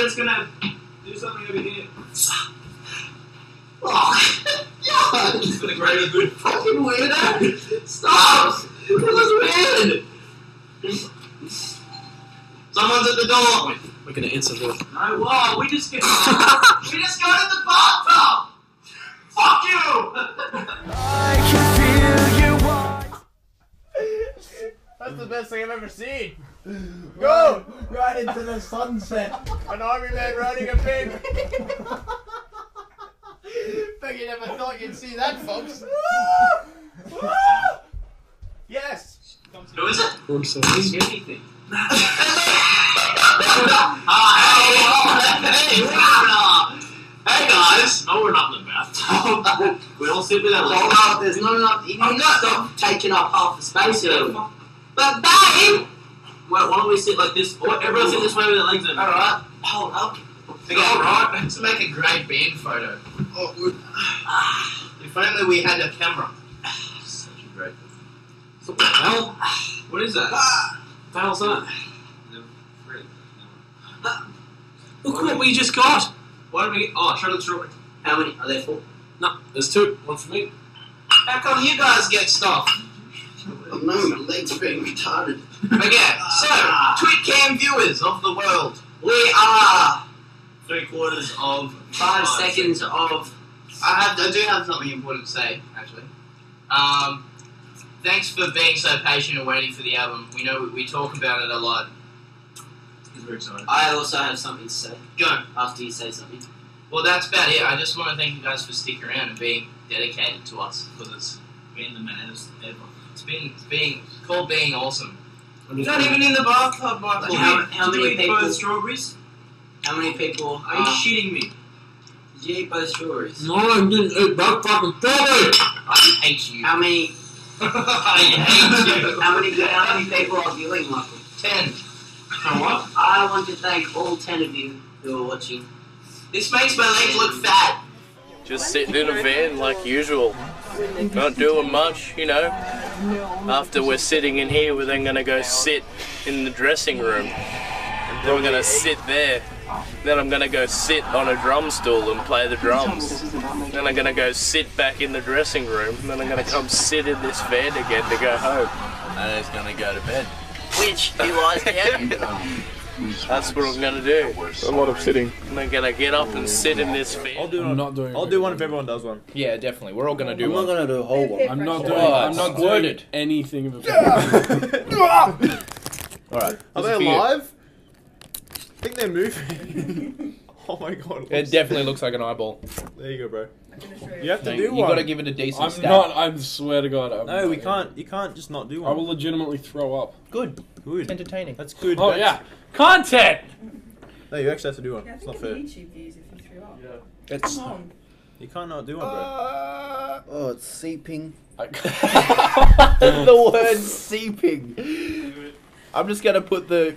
Michael, we're just gonna do something over here. Oh, yeah. It's for the greater good. Fucking weirdo. Stop. This is weird. Someone's at the door. We're gonna answer the. No, whoa, we just get. we just go to the bathtub. Fuck you. I can feel you. That's the best thing I've ever seen. Go! Right into the sunset. An army man riding a pig. Bet you never thought you'd see that, folks. yes. Who is it? Anything. Ah, hey, hey, wow. hey guys. No, we're not in the bathtub. we all sit with our Hold legs. up, there's not enough. You need to stop taking up half the space here. But babe. Why don't we sit like this? Everyone sit this way with their legs open. All right, hold up. Okay, right. Let's make a great band photo. Oh, good. If only we had a camera. Such a great. What the hell? What is that? Ah. What the hell's that? Look what we just got. Why did we get? Oh, shredded strawberry. How many are there four? No, there's two. One for me. How come you guys get stuff? No, my legs are being retarded. Okay, so Twitcam viewers of the world, We are Three quarters of five seconds of. I have I do have something important to say actually. Um, thanks for being so patient and waiting for the album. We know we, we talk about it a lot. He's very excited. I also have something to say Go. after you say something. Well, that's about it. I just want to thank you guys for sticking around and being dedicated to us. Because it's been the maddest ever. It's been it's being called being awesome. You're not even in the bathtub, Michael. How- how Did you many eat people- both strawberries? How many people? Are you uh, shitting me? did you eat both strawberries? No, I didn't eat both fucking strawberries. I hate you. How many? I hate you. How many? How many people are viewing, Michael? Ten. what? I want to thank all ten of you who are watching. This makes my legs look fat. Just sitting in a van like usual. Not doing much, you know. After we're sitting in here, we're then gonna go sit in the dressing room. And then we're gonna sit there. Then I'm gonna go sit on a drum stool and play the drums. Then I'm gonna go sit back in the dressing room. Then I'm gonna come sit in this van again to go home. And it's gonna go to bed. Which you lies down. That's what I'm gonna do. A lot of sitting. I'm gonna get up and sit in this van. I'll do I'm one. not doing. I'll do one if everyone does one. Yeah, definitely. We're all gonna do I'm not gonna do a whole one. I'm not doing. Oh, I'm it's not squirted. doing anything of a. All right. Are they is for you. alive? I think they're moving. oh my god. It definitely looks like an eyeball. There you go, bro. You have to do You one. You gotta give it a decent I'm stab. not. I swear to God. I'm No, we can't. You can't just not do one. I will legitimately throw up. Good. Good. Entertaining. That's good. Oh That's- yeah, content. No, you actually have to do one. Yeah, I It's think not fair. YouTube views if you threw up. It's Come on. You can't not do one, bro. Uh, Oh, it's seeping. The word seeping. I'm just gonna put the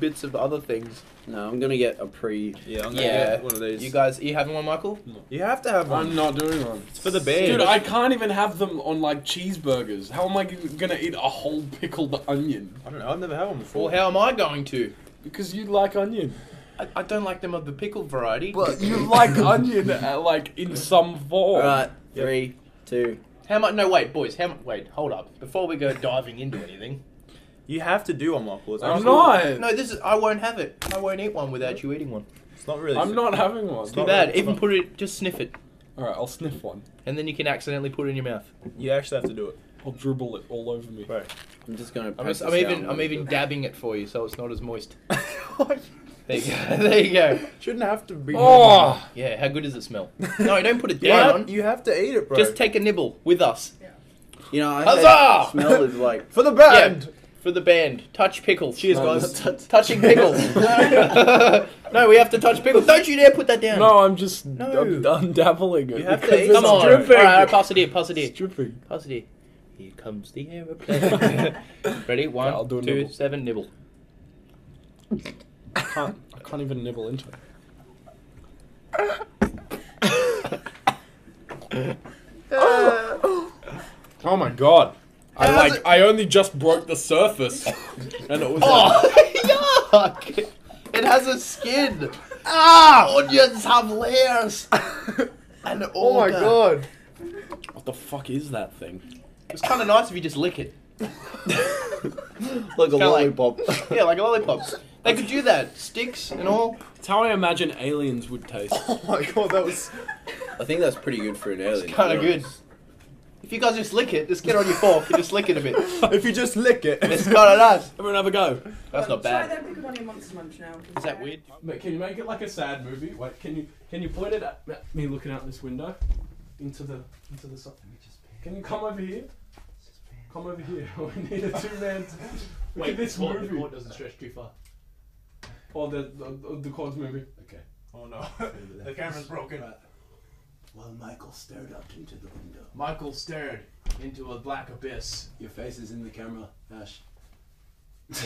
bits of other things. No, I'm gonna get a pre. Yeah, I'm gonna Yeah. get one of these. You guys, you having one, Michael? No. You have to have one. I'm not doing one. It's for the band. Dude, I can't even have them on like cheeseburgers. How am I gonna eat a whole pickled onion? I don't know. I've never had one before. Well, how am I going to? Because you like onion. I, I don't like them of the pickled variety. But you like onion, uh, like in some form. Alright, three, two. How much? No, wait, boys. How much? Wait, hold up. Before we go diving into anything. You have to do one, Michael. It's I'm actually- not. No, this is. I won't have it. I won't eat one without you eating one. It's not really. I'm not having one. Too bad. Even put it. Just sniff it, All right, I'll sniff one. and then you can accidentally put it in your mouth. You actually have to do it. I'll dribble it all over me. Right. I'm just gonna. I'm, just, I'm even. down I'm one. even dabbing it for you, so it's not as moist. There you go. There you go. Shouldn't have to be. Oh, Yeah. How good does it smell? No, don't put it You down. have, you have to eat it, bro. Just take a nibble with us. You know, I Huzzah! smell is like. for the band. Yeah, for the band. Touch pickles. Cheers, No, guys. Touching pickles. no, we have to touch pickles. Don't you dare put that down. no, I'm just No. I'm, I'm dabbling it. You have to because eat it's Come on. dripping. All right, all right, pass it here. Pass it here. It's dripping. Pass it here. Here comes the aeroplane. Ready? One, I'll do a two, nibble. seven, nibble. I can't. I can't even nibble into it. oh my god! I How's like. it- I only just broke the surface, and it was. Oh, yuck! It has a skin. Ah! Onions have layers. and Oh my god. What the fuck is that thing? It's kind of nice if you just lick it. like a kinda like- lollipop. Yeah, like a lollipop. They could do that. Sticks and all. It's how I imagine aliens would taste. Oh my god, that was. I think that's pretty good for an alien. It's kind of good. If you guys just lick it, just get on your fork and just lick it a bit. if you just lick it. It's kind of nice. Everyone have a go. That's not Try bad. that pickle on your monster munch now. Is that weird? But can you make it like a sad movie? Wait, can you can you point it at at me looking out this window into the into the sun? Can you come over here? Come over here. we need a two man. Look at this movie. doesn't stretch too far. Oh, the the, the Quads movie. Okay. Oh no. the camera's broken. While Michael stared out into the window. Michael stared into a black abyss. Your face is in the camera, Ash.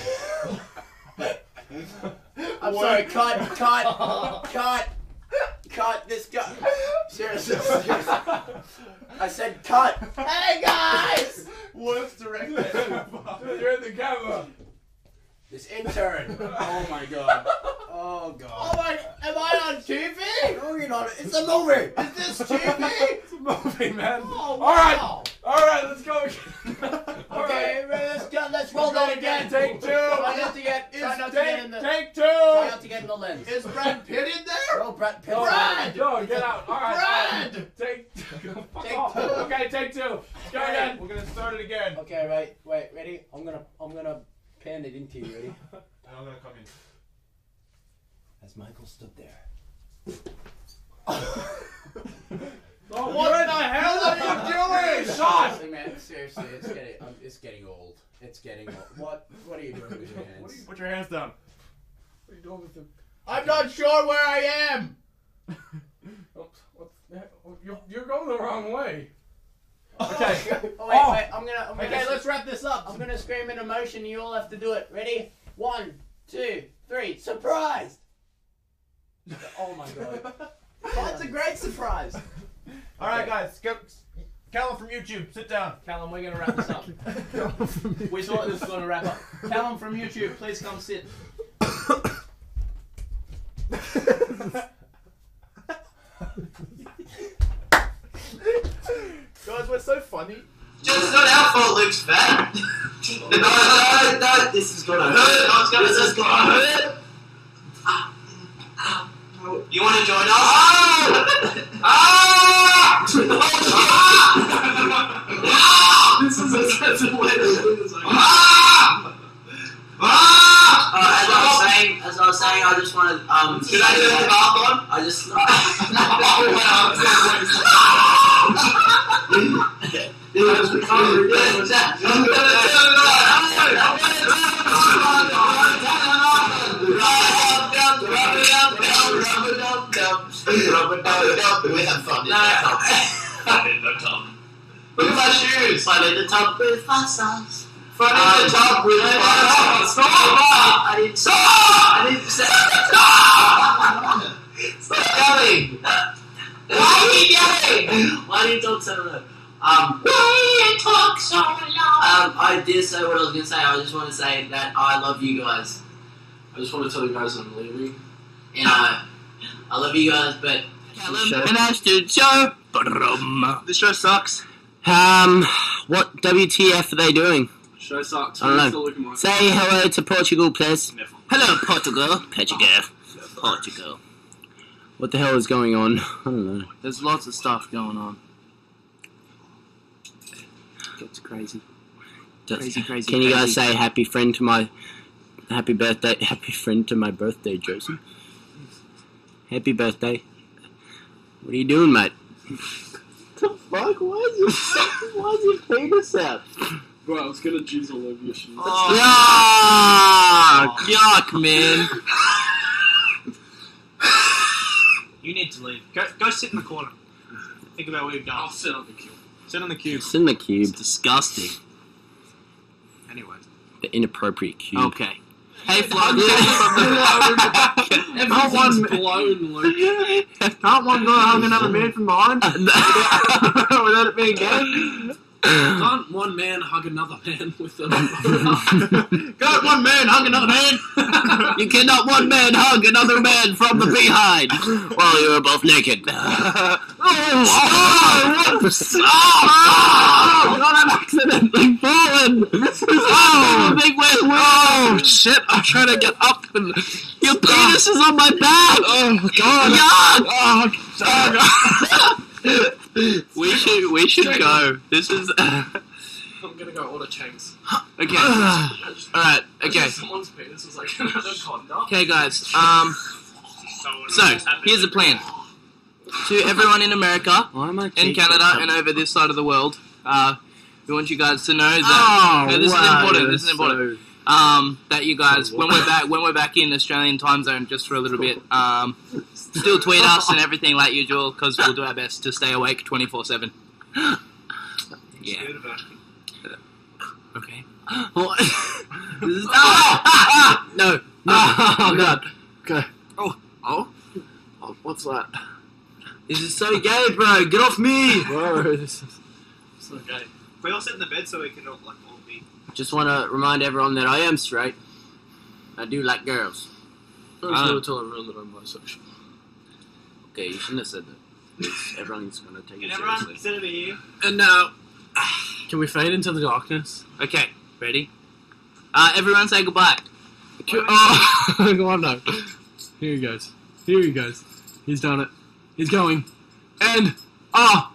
I'm sorry, cut, cut, cut, cut this guy. Seriously, seriously. I said cut. Hey guys! Worst director You're in the camera. This intern. Oh my god. Oh god. Oh god. my, am I on TV? No, you're not. It's a movie. Is this TV? It's a movie, man. Oh, All right. wow. All right, let's go. All Okay, let's go. Let's roll that again. Take two. Try not to get. Is Try not to get take, in the. take two. Try not to get in the lens. Is Brad Pitt in there? Oh, Brad Pitt. No, Brad. No, get out. All right. Brad. Take. Fuck Take off. two. Okay, take two. Go Okay. again. We're gonna start it again. Okay, right. Wait, ready? I'm gonna. I'm gonna pan it into you. Ready? I'm gonna come in. As Michael stood there. Oh, what the hell are you doing? Shot. Seriously, man. Seriously, it's getting. Um, it's getting old. It's getting old. What? What are you doing with your hands? Put your hands down. What are you doing with them? I'm not sure where I am. Oops, what the heck? Oh, You're, you're going the wrong way. Oh. Okay. Oh wait, Oh. wait. I'm gonna. I'm gonna Okay, let's wrap this up. I'm gonna scream in emotion. You all have to do it. Ready? One, two, three. Surprise! Oh my god. That's a great surprise. All right, guys. Go. Calum from YouTube, sit down. Calum, we're gonna wrap this up. we thought this was gonna wrap up. Calum from YouTube, please come sit. Guys, we're so funny. It's not our fault Luke's fat. no, no, no, this is gonna hurt. No, it's gonna, this is gonna hurt. You want to join us? Ah! Ah! Ah! This is a sensible way to do this. Ah! Ah! Uh, as I was saying, as I was saying, I just want to um. Should I turn the bath on? I just. We have fun. No, Look at my shoes. Fun at the top with five stars. Front at the top with no, no, five no, stars. I didn't say. I didn't say. Stop yelling. Why are you yelling? Why do you talk so loud? Um, Why you talk so loud? Um, I did say what I was gonna say. I just want to say that I love you guys. I just want to tell you guys I'm leaving. And uh, I love you guys, but And that's the show. This show sucks. Um, what WTF are they doing? Show sucks. I don't know. Still looking like- Say hello to Portugal, please. Never. Hello, Portugal. Portugal. Portugal. What the hell is going on? I don't know. There's lots of stuff going on. It's crazy. Just- Crazy, crazy. Can you guys crazy. say happy friend to my happy birthday? Happy friend to my birthday, Josie. Happy birthday. What are you doing, mate? the Fuck, why is your, why is your penis out? Bro, I was gonna jizz all over your shoes. Oh. Yuck! Yuck, man. You need to leave. Go, go sit in the corner. Think about where you've going. I'll sit on the cube. Sit on the cube. It's in the cube. It's disgusting. Anyway. The inappropriate cube. Okay. Hey, Not Not one one. blown, Luke. Can't one guy hug another man from behind without it being gay? Can't one man hug another man with a. Can't one man hug another man? You cannot one man hug another man from the behind while you are both naked. oh, oh, oh, God, I've accidentally fallen. Oh, big oh, wet Oh, shit, I'm trying to get up and your penis is on my back. Oh, God. Yuck. Oh, we should, we should go. This is, I'm gonna go order chains. Okay. All right. Okay. Someone's penis was like another condom. Okay, guys. Um. So here's the plan. To everyone in America, in Canada, and over this side of the world, uh, we want you guys to know that Oh, No, this wow, is important. This is important. Um, that you guys, when we're back, when we're back in Australian time zone, just for a little bit, um, still tweet us and everything like usual, because we'll do our best to stay awake twenty four seven. Yeah. Okay. What? Is- Ah! Ah! Ah! No. No. Oh, God. Okay. Oh, oh, what's that? This is so gay, bro. Get off me. Bro, this is... so gay. We all sit in the bed so we can all like all be. Just want to remind everyone that I am straight. I do like girls. I was Ah. gonna tell everyone that I'm bisexual. You shouldn't have said that. Because everyone's to take Can it everyone seriously. sit over here? And now, Can we fade into the darkness? okay, ready? Uh, everyone say goodbye. Oh, go on now. Here he goes. Here he goes. He's done it. He's going. And ah,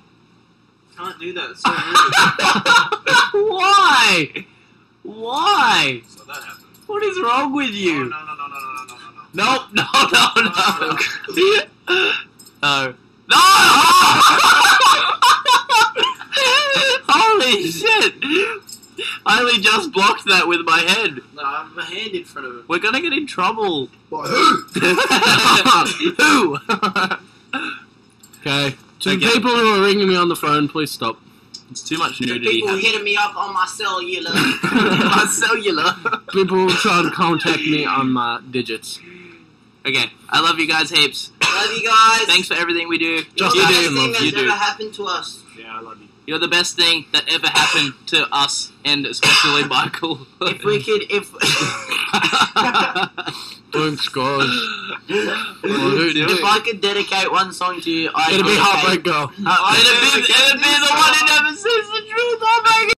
Can't do that. It's so rude. Why? Why? so that happened. What is wrong with Oh, you? no, no, no, no, no, no, no, no. Nope, no, no, no. No. No! Holy shit! I only just blocked that with my head. no, I have my hand in front of him. We're gonna get in trouble. By who? Who? okay. To the Okay. people who are ringing me on the phone, please stop. it's too much The nudity. people hitting me up on my cellular. My cellular. People trying to contact me on my digits. Okay, I love you guys heaps. Love you guys. Thanks for everything we do. Just You're you the do, best thing you that's do. ever happened to us. Yeah, I love you. You're the best thing that ever happened to us, and especially Michael. If we could, if Thanks, guys. if I could dedicate one song to you, I'd It'll be dedicate- Heartbreak Girl. Uh, I'd It'd be, it'd be the one who never says the truth. Oh my